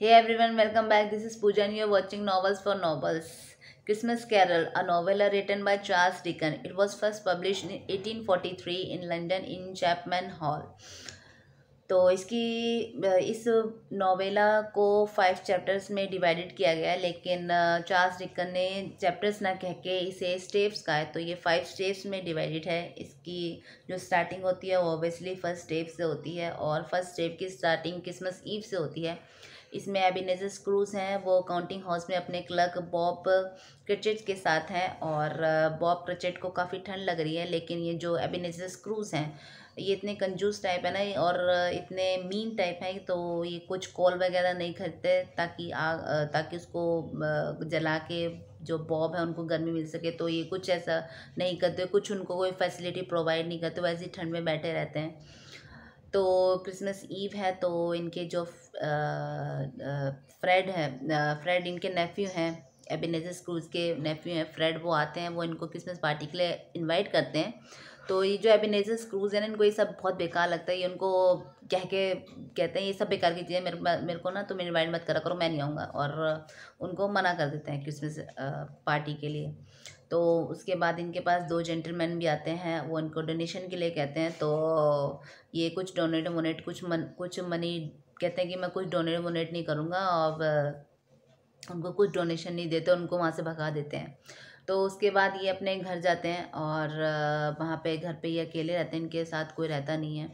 Hey everyone welcome back this is Pooja you are watching novels for novels Christmas Carol a novel are written by Charles Dicken it was first publish in 1843 in London in Chapman Hall तो इसकी इस नावेला को five chapters में divided किया गया है, लेकिन Charles Dickens ने चैप्टर्स ना कह के इसे स्टेप्स का है। तो ये फाइव स्टेप्स में डिवाइडेड है। इसकी जो स्टार्टिंग होती है, वो ऑब्वियसली फ़र्स्ट स्टेप से होती है और फ़र्स्ट स्टेप की स्टार्टिंग क्रिसमस ईव से होती है। इसमें एबिनेजर स्क्रूज हैं, वो काउंटिंग हाउस में अपने क्लर्क बॉब क्रिचेट के साथ हैं और बॉब क्रिचेट को काफ़ी ठंड लग रही है, लेकिन ये जो एबिनेजर स्क्रूज हैं, ये इतने कंजूस टाइप है ना, और इतने मीन टाइप हैं तो ये कुछ कॉल वगैरह नहीं खरीदते ताकि आग ताकि उसको जला के जो बॉब है उनको गर्मी मिल सके तो ये कुछ ऐसा नहीं करते, कुछ उनको कोई फैसिलिटी प्रोवाइड नहीं करते वैसे ही ठंड में बैठे रहते हैं। तो क्रिसमस ईव है तो इनके जो फ्रेड है फ्रेड इनके नेफ्यू हैं, एबिनेजर स्क्रूज के नेफ्यू हैं, फ्रेड वो आते हैं, वो इनको क्रिसमस पार्टी के लिए इनवाइट करते हैं। तो ये जो एबिनेजर स्क्रूज हैं ना, इनको ये सब बहुत बेकार लगता है, ये उनको कह के कहते हैं, ये सब बेकार की चीज़ें मेरे मेरे को ना तुम इनवाइट मत करा करो, मैं नहीं आऊँगा। और उनको मना कर देते हैं क्रिसमस पार्टी के लिए। तो उसके बाद इनके पास दो जेंटलमैन भी आते हैं, वो इनको डोनेशन के लिए कहते हैं तो ये कुछ डोनेट वोनेट, कुछ मन, कुछ मनी कहते हैं कि मैं कुछ डोनेट वोनेट नहीं करूँगा और उनको कुछ डोनेशन नहीं देते, उनको वहाँ से भगा देते हैं। तो उसके बाद ये अपने घर जाते हैं और वहाँ पे घर पे ये अकेले रहते हैं, इनके साथ कोई रहता नहीं है।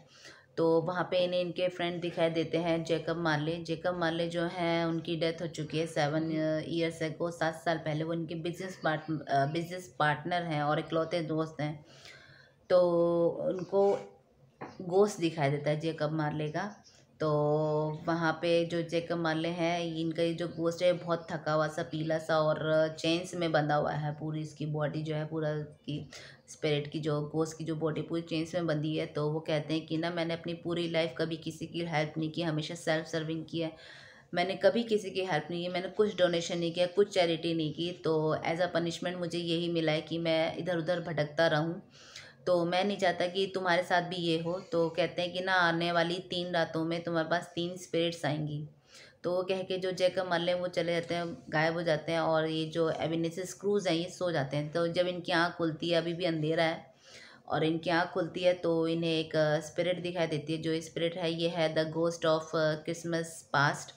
तो वहाँ पे इन्हें इनके फ्रेंड दिखाई देते हैं जेकब मार्ले जेकब मार्ले जो हैं, उनकी डेथ हो चुकी है सेवन ईयर्स को सात साल पहले। वो इनके बिज़नेस पार्ट बिज़नेस पार्टनर हैं और इकलौते दोस्त हैं। तो उनको गोश्त दिखाई देता है जेकब मार्ले का। तो वहाँ पे जो जेकब मार्ले हैं, इनका जो गोश्त है, बहुत थका हुआ सा, पीला सा और चेन्स में बंधा हुआ है। पूरी इसकी बॉडी जो है, पूरा की स्पिरिट की जो गोश्त की जो बॉडी पूरी चेन्स में बंधी है। तो वो कहते हैं कि ना, मैंने अपनी पूरी लाइफ कभी किसी की हेल्प नहीं की, हमेशा सेल्फ सर्विंग की है। मैंने कभी किसी की हेल्प नहीं की, मैंने कुछ डोनेशन नहीं किया, कुछ चैरिटी नहीं की। तो एज अ पनिशमेंट मुझे यही मिला है कि मैं इधर उधर भटकता रहूँ। तो मैं नहीं चाहता कि तुम्हारे साथ भी ये हो। तो कहते हैं कि ना, आने वाली तीन रातों में तुम्हारे पास तीन स्पिरिट्स आएँगी। तो वो कह के जो जैकब मल्ले वो चले जाते हैं, गायब हो जाते हैं और ये जो एविनेस स्क्रूज हैं, ये सो जाते हैं। तो जब इनकी आँख खुलती है, अभी भी अंधेरा है और इनकी आँख खुलती है तो इन्हें एक स्पिरिट दिखाई देती है। जो स्पिरिट है, ये है the ghost of Christmas past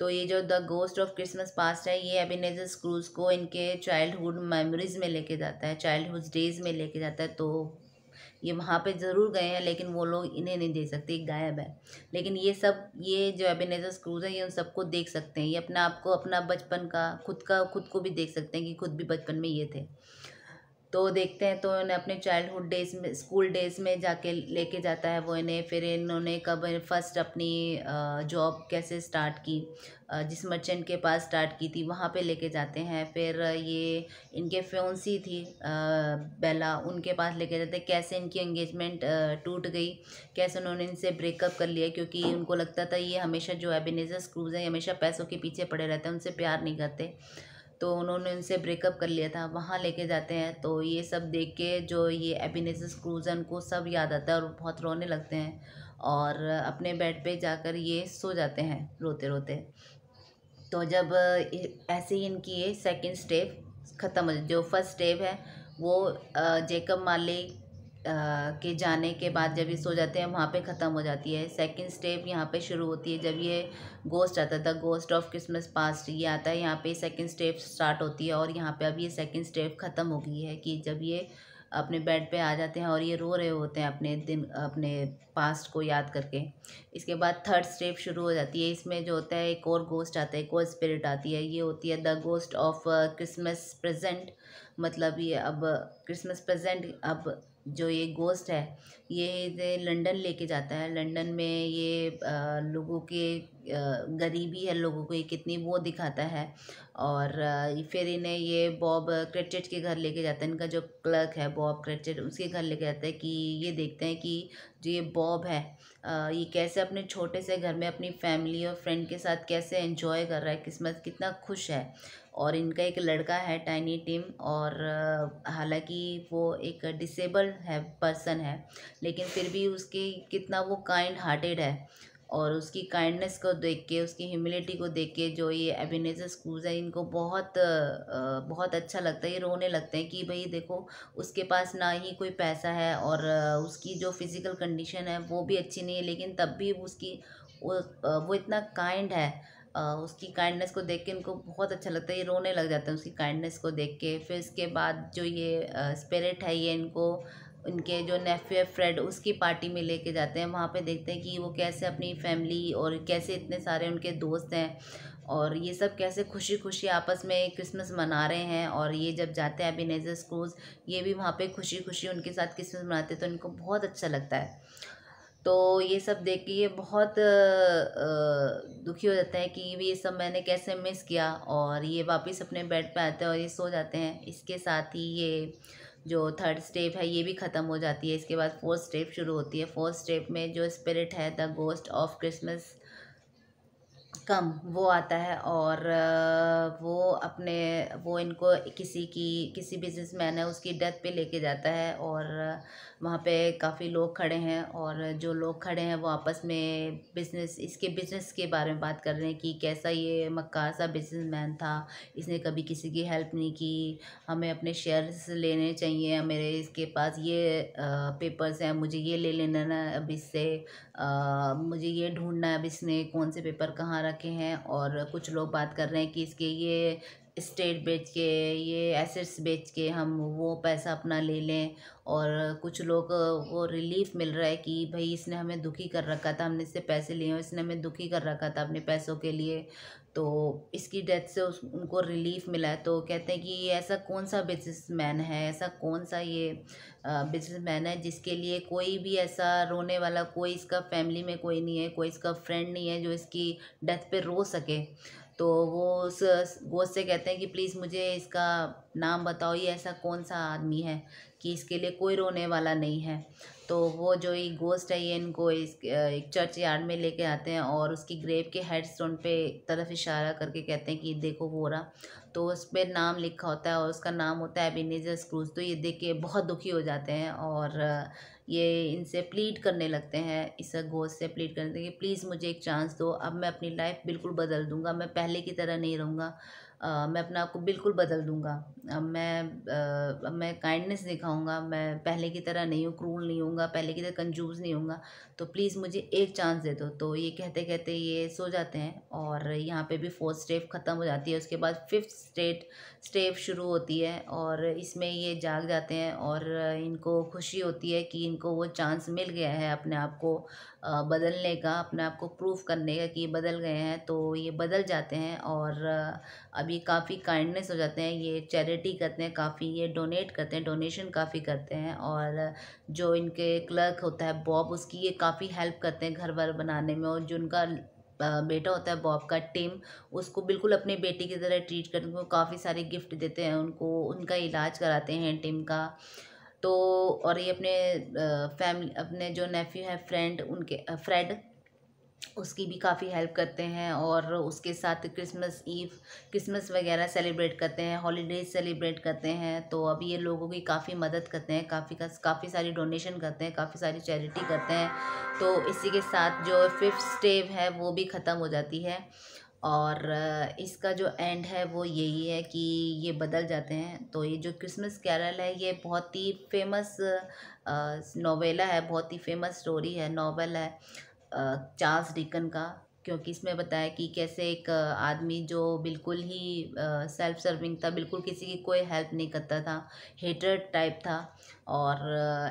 तो ये जो the ghost of Christmas past है, ये एबिनेजर स्क्रूज को इनके चाइल्डहुड मेमोरीज में लेके जाता है चाइल्डहुड डेज़ में लेके जाता है तो ये वहाँ पे ज़रूर गए हैं, लेकिन वो लोग इन्हें नहीं देख सकते गायब है। लेकिन ये सब, ये जो एबिनेजर स्क्रूज है, ये उन सबको देख सकते हैं, ये अपने आप को, अपना बचपन का, खुद का, खुद को भी देख सकते हैं कि खुद भी बचपन में ये थे। तो देखते हैं तो इन्हें अपने चाइल्डहुड डेज़ में स्कूल डेज़ में जाके लेके जाता है वो इन्हें। फिर इन्होंने कब फ़र्स्ट अपनी जॉब कैसे स्टार्ट की जिस मर्चेंट के पास स्टार्ट की थी, वहाँ पे लेके जाते हैं। फिर ये इनके फ्योंसी थी बेला उनके पास लेके जाते कैसे इनकी एंगेजमेंट टूट गई, कैसे उन्होंने इनसे ब्रेकअप कर लिया, क्योंकि उनको लगता था ये हमेशा जो एबिनेजर स्क्रूज हैं हमेशा पैसों के पीछे पड़े रहते हैं, उनसे प्यार नहीं करते। तो उन्होंने उनसे ब्रेकअप कर लिया था, वहाँ लेके जाते हैं। तो ये सब देख के जो ये एबिनेस क्रूजन को सब याद आता है और बहुत रोने लगते हैं और अपने बेड पे जाकर ये सो जाते हैं रोते रोते तो जब ऐसे ही इनकी ये सेकेंड स्टेप ख़त्म हो जो फ़र्स्ट स्टेप है, वो जेकब मालिक के जाने के बाद जब ये सो जाते हैं, वहाँ पे ख़त्म हो जाती है। सेकंड स्टेप यहाँ पे शुरू होती है, जब ये गोस्ट आता था गोस्ट ऑफ़ क्रिसमस पास्ट ये आता है, यहाँ पे सेकंड स्टेप स्टार्ट होती है और यहाँ पे अब ये सेकंड स्टेप ख़त्म हो गई है कि जब ये अपने बेड पे आ जाते हैं और ये रो रहे होते हैं अपने दिन, अपने पास्ट को याद करके। इसके बाद थर्ड स्टेप शुरू हो जाती है। इसमें जो होता है, एक और गोस्ट आता है, एक और स्पिरिट आती है। ये होती है the ghost of Christmas present मतलब ये अब क्रिसमस प्रेजेंट अब जो ये गोस्ट है, ये लंदन लेके जाता है। लंदन में ये लोगों के गरीबी है, लोगों को ये कितनी वो दिखाता है। और फिर इन्हें ये बॉब क्रेचेट के घर लेके जाता है। इनका जो क्लर्क है बॉब क्रेचेट उसके घर लेके जाता है कि ये देखते हैं कि जो ये बॉब है ये कैसे अपने छोटे से घर में अपनी फैमिली और फ्रेंड के साथ कैसे एंजॉय कर रहा है। किस्मत कितना खुश है। और इनका एक लड़का है टाइनी टिम और हालाँकि वो एक डिसेबल है पर्सन है, लेकिन फिर भी उसकी कितना वो काइंड हार्टेड है और उसकी काइंडनेस को देख के, उसकी ह्यूमिलिटी को देख के जो ये एबिनेजर स्कूल्स है, इनको बहुत बहुत अच्छा लगता है। ये रोने लगते हैं कि भाई देखो, उसके पास ना ही कोई पैसा है और उसकी जो फ़िज़िकल कंडीशन है वो भी अच्छी नहीं है, लेकिन तब भी उसकी, वो वो इतना काइंड है उसकी काइंडनेस को देख के उनको बहुत अच्छा लगता है, ये रोने लग जाते हैं उसकी काइंडनेस को देख के। फिर इसके बाद जो ये स्पिरिट है ये इनको उनके जो नेफ्यू फ्रेड उसकी पार्टी में लेके जाते हैं। वहाँ पे देखते हैं कि वो कैसे अपनी फैमिली और कैसे इतने सारे उनके दोस्त हैं और ये सब कैसे खुशी खुशी आपस में क्रिसमस मना रहे हैं और ये जब जाते हैं अभी स्कूल्स ये भी वहाँ पे खुशी खुशी उनके साथ क्रिसमस मनाते हैं तो इनको बहुत अच्छा लगता है। तो ये सब देख के ये बहुत दुखी हो जाते हैं कि ये सब मैंने कैसे मिस किया और ये वापस अपने बेड पे आते हैं और ये सो जाते हैं। इसके साथ ही ये जो थर्ड स्टेप है, ये भी ख़त्म हो जाती है। इसके बाद फोर्थ स्टेप शुरू होती है। फोर्थ स्टेप में जो स्पिरिट है the ghost of Christmas come वो आता है और वो अपने, वो इनको किसी की, किसी बिजनेसमैन है, उसकी डेथ पे लेके जाता है और वहाँ पे काफ़ी लोग खड़े हैं और जो लोग खड़े हैं वो आपस में बिज़नेस इसके बिज़नेस के बारे में बात कर रहे हैं कि कैसा ये मक्का सा बिजनेसमैन था, इसने कभी किसी की हेल्प नहीं की, हमें अपने शेयर्स लेने चाहिए मेरे इसके पास ये पेपर्स हैं, मुझे ये ले लेना ना अब इससे मुझे ये ढूंढना है अब इसने कौन से पेपर कहाँ रखे हैं और कुछ लोग बात कर रहे हैं कि इसके ये स्टेट बेच के, ये एसेट्स बेच के हम वो पैसा अपना ले लें और कुछ लोग, वो रिलीफ मिल रहा है कि भाई इसने हमें दुखी कर रखा था, हमने इससे पैसे लिए और इसने हमें दुखी कर रखा था अपने पैसों के लिए। तो इसकी डेथ से उस, उनको रिलीफ मिला है। तो कहते हैं कि ऐसा कौन सा बिजनेसमैन है? ऐसा कौन सा ये बिजनेसमैन है जिसके लिए कोई भी ऐसा रोने वाला, कोई इसका फैमिली में कोई नहीं है, कोई इसका फ्रेंड नहीं है जो इसकी डेथ पे रो सके। तो वो उस गोश्त से कहते हैं कि प्लीज़ मुझे इसका नाम बताओ, ये ऐसा कौन सा आदमी है कि इसके लिए कोई रोने वाला नहीं है? तो वो जो ये गोस्ट है, ये इनको इस एक चर्च यार्ड में लेके आते हैं और उसकी ग्रेव के हेड स्टोन पे तरफ़ इशारा करके कहते हैं कि देखो वो रहा। तो उस पर नाम लिखा होता है और उसका नाम होता है एबिनेजर स्क्रूज तो ये देख के बहुत दुखी हो जाते हैं और ये इनसे प्लीड करने लगते हैं, इस गोश्त से प्लीड करने लगते कि प्लीज़ मुझे एक चांस दो, अब मैं अपनी लाइफ बिल्कुल बदल दूँगा, मैं पहले की तरह नहीं रहूँगा। मैं अपने आप को बिल्कुल बदल दूँगा। मैं मैं काइंडनेस दिखाऊँगा, मैं पहले की तरह नहीं हूँ क्रूल नहीं हूँगा पहले की तरह कंजूस नहीं हूँगा तो प्लीज़ मुझे एक चांस दे दो। तो ये कहते कहते ये सो जाते हैं और यहाँ पे भी फोर्थ स्टेप ख़त्म हो जाती है। उसके बाद फिफ्थ स्टेट स्टेप शुरू होती है और इसमें ये जाग जाते हैं और इनको खुशी होती है कि इनको वो चांस मिल गया है अपने आप को बदलने का, अपने आप को प्रूफ करने का कि बदल गए हैं। तो ये बदल जाते हैं और अभी काफ़ी काइंडनेस हो जाते हैं, ये चैरिटी करते हैं, काफ़ी ये डोनेट करते हैं डोनेशन काफ़ी करते हैं और जो इनके क्लर्क होता है बॉब उसकी ये काफ़ी हेल्प करते हैं घर वर बनाने में और जो उनका बेटा होता है बॉब का टिम उसको बिल्कुल अपनी बेटी की तरह ट्रीट करते हैं काफ़ी सारे गिफ्ट देते हैं, उनको, उनका इलाज कराते हैं टिम का। तो और ये अपने फैमिली अपने जो नेफ्यू है फ्रेंड उनके फ्रेड उसकी भी काफ़ी हेल्प करते हैं और उसके साथ क्रिसमस ईव, क्रिसमस वगैरह सेलिब्रेट करते हैं, हॉलीडेज सेलिब्रेट करते हैं तो अभी ये लोगों की काफ़ी मदद करते हैं, काफ़ी काफ़ी सारी डोनेशन करते हैं, काफ़ी सारी चैरिटी करते हैं तो इसी के साथ जो फिफ्थ स्टेव है वो भी ख़त्म हो जाती है और इसका जो एंड है वो यही है कि ये बदल जाते हैं तो ये जो क्रिसमस कैरल है ये बहुत ही फ़ेमस नोवेला है, बहुत ही फ़ेमस स्टोरी है, नॉवल है चार्ल्स डिकन का, क्योंकि इसमें बताया कि कैसे एक आदमी जो बिल्कुल ही सेल्फ सर्विंग था, बिल्कुल किसी की कोई हेल्प नहीं करता था हेटर टाइप था और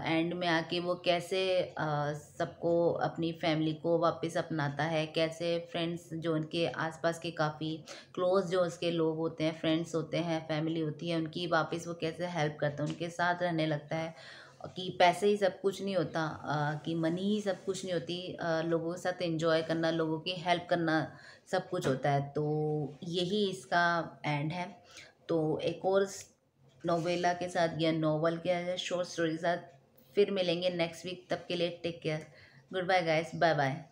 एंड में आके वो कैसे सबको, अपनी फैमिली को वापस अपनाता है, कैसे फ्रेंड्स जो उनके आसपास के काफ़ी क्लोज जो उसके लोग होते हैं फ्रेंड्स होते हैं फैमिली होती है, उनकी वापस वो कैसे हेल्प करता है, उनके साथ रहने लगता है। कि पैसे ही सब कुछ नहीं होता कि मनी ही सब कुछ नहीं होती लोगों के साथ एंजॉय करना, लोगों की हेल्प करना सब कुछ होता है। तो यही इसका एंड है। तो एक और नोवेला के साथ या नॉवल के शॉर्ट स्टोरी के साथ फिर मिलेंगे नेक्स्ट वीक तब के लिए take care goodbye guys bye bye